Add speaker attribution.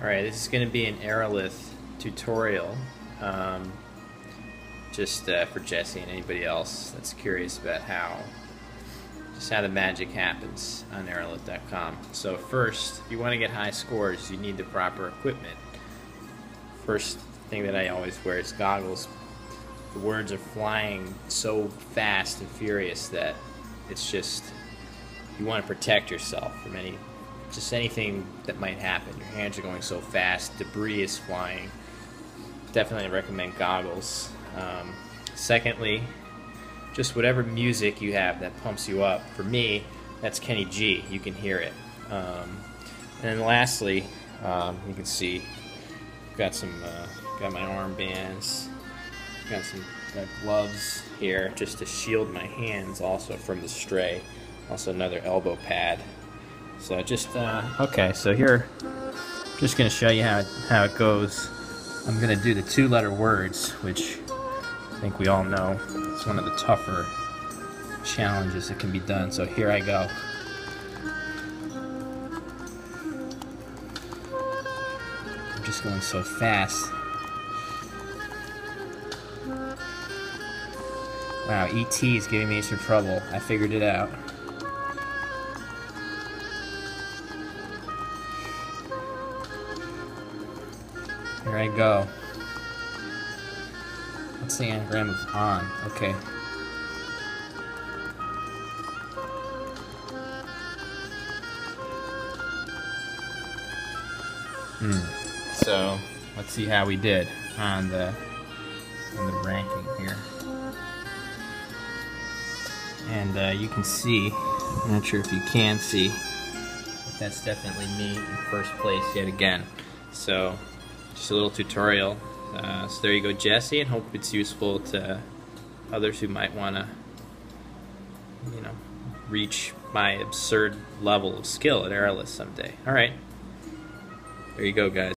Speaker 1: Alright, this is going to be an Aerolith tutorial. Um, just uh, for Jesse and anybody else that's curious about how just how the magic happens on aerolith.com. So first, if you want to get high scores, you need the proper equipment. First thing that I always wear is goggles. The words are flying so fast and furious that it's just you want to protect yourself from any just anything that might happen. Your hands are going so fast, debris is flying. Definitely recommend goggles. Um, secondly, just whatever music you have that pumps you up. For me, that's Kenny G. You can hear it. Um, and then lastly, um, you can see I've got some uh, got my armbands, got some got gloves here just to shield my hands also from the stray. Also another elbow pad. So just uh, okay. So here, I'm just gonna show you how how it goes. I'm gonna do the two-letter words, which I think we all know. It's one of the tougher challenges that can be done. So here I go. I'm just going so fast. Wow, ET is giving me some trouble. I figured it out. Here I go. What's the anagram of on? Okay. Hmm. So let's see how we did on the on the ranking here. And uh, you can see, I'm not sure if you can see, but that's definitely me in first place yet again. So just a little tutorial. Uh, so there you go, Jesse, and hope it's useful to others who might want to, you know, reach my absurd level of skill at Aerolith someday. All right, there you go, guys.